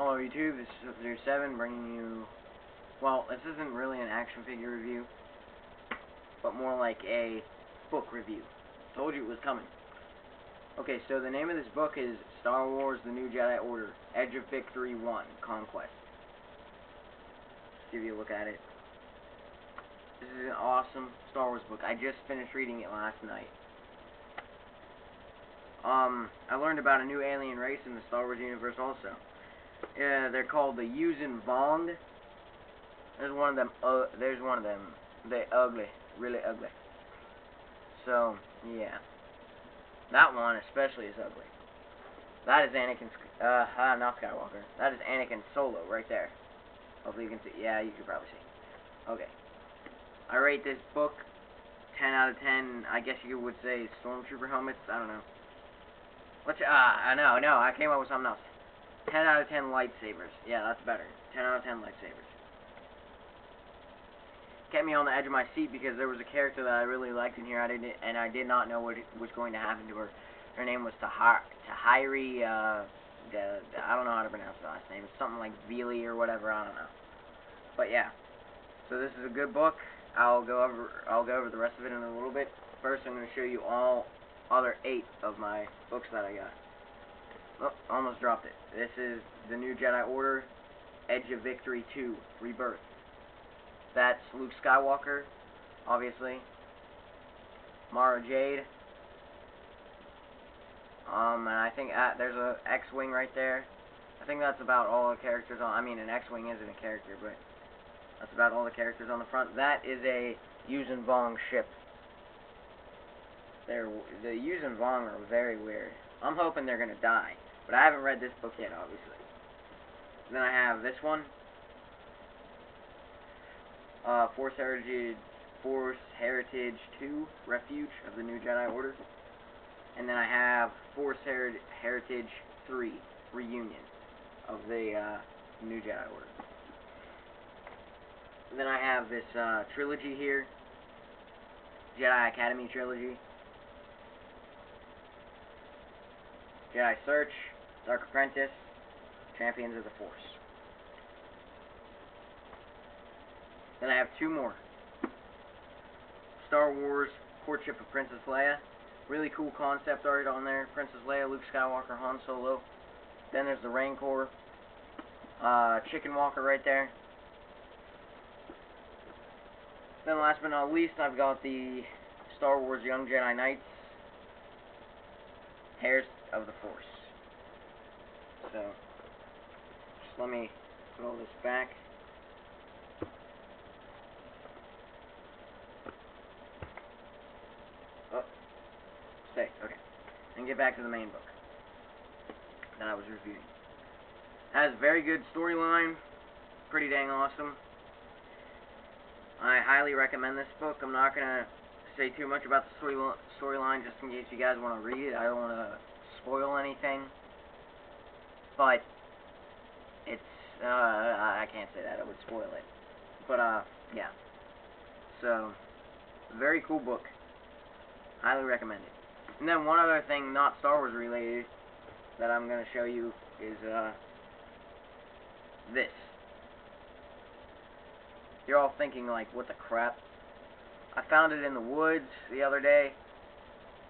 Hello YouTube, this is Zero Seven bringing you, well, this isn't really an action figure review, but more like a book review. Told you it was coming. Okay, so the name of this book is Star Wars The New Jedi Order, Edge of Victory 1, Conquest. Let's Give you a look at it. This is an awesome Star Wars book. I just finished reading it last night. Um, I learned about a new alien race in the Star Wars universe also. Yeah, they're called the Yuuzhan Vong. There's one of them. Uh, there's one of them. They ugly, really ugly. So yeah, that one especially is ugly. That is Anakin. Uh, uh, not Skywalker. That is Anakin Solo right there. Hopefully you can see. Yeah, you can probably see. Okay. I rate this book 10 out of 10. I guess you would say Stormtrooper helmets. I don't know. What's ah? Uh, no, no. I came up with something else. 10 out of 10 lightsabers. Yeah, that's better. 10 out of 10 lightsabers. Kept me on the edge of my seat because there was a character that I really liked in here, I didn't, and I did not know what was going to happen to her. Her name was Tahiri, uh, the, the, I don't know how to pronounce the last name. It's something like Vili or whatever, I don't know. But yeah. So this is a good book. I'll go over I'll go over the rest of it in a little bit. First I'm going to show you all other eight of my books that I got. Oh, almost dropped it. This is the new Jedi Order, Edge of Victory 2, Rebirth. That's Luke Skywalker, obviously. Mara Jade. Um, and I think uh, there's a X-Wing right there. I think that's about all the characters on, I mean, an X-Wing isn't a character, but that's about all the characters on the front. That is a Yuuzhan Vong ship. They're, the Yuuzhan Vong are very weird. I'm hoping they're going to die. But I haven't read this book yet, obviously. then I have this one. Uh, Force Heritage, Force Heritage 2, Refuge of the New Jedi Order. And then I have Force Her Heritage 3, Reunion of the uh, New Jedi Order. Then I have this uh, trilogy here, Jedi Academy trilogy. Jedi Search, Dark Apprentice, Champions of the Force. Then I have two more. Star Wars Courtship of Princess Leia. Really cool concept art on there. Princess Leia, Luke Skywalker, Han Solo. Then there's the Rancor. Uh, Chicken Walker right there. Then last but not least, I've got the Star Wars Young Jedi Knights. Heirs of the Force. So, just let me all this back. Oh, stay, okay. And get back to the main book that I was reviewing. Has very good storyline, pretty dang awesome. I highly recommend this book. I'm not going to say too much about the story storyline just in case you guys want to read it. I don't want to spoil anything but it's uh, I can't say that it would spoil it. But uh, yeah. So very cool book. Highly recommend it. And then one other thing, not Star Wars related, that I'm gonna show you is uh this. You're all thinking like, what the crap? I found it in the woods the other day.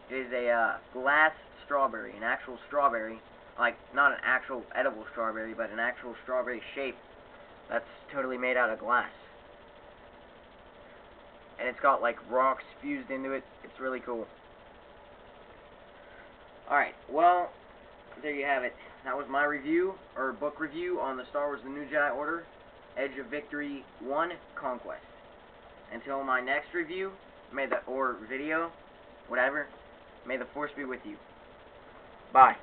It is a uh, glass strawberry, an actual strawberry like not an actual edible strawberry, but an actual strawberry shape that's totally made out of glass. And it's got like rocks fused into it. It's really cool. Alright, well, there you have it. That was my review, or book review, on the Star Wars The New Jedi Order, Edge of Victory 1, Conquest. Until my next review, may the, or video, whatever, may the Force be with you. Bye.